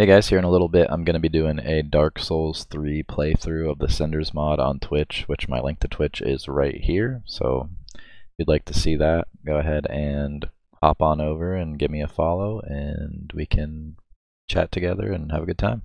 Hey guys, here in a little bit I'm going to be doing a Dark Souls 3 playthrough of the Cinders mod on Twitch, which my link to Twitch is right here. So if you'd like to see that, go ahead and hop on over and give me a follow and we can chat together and have a good time.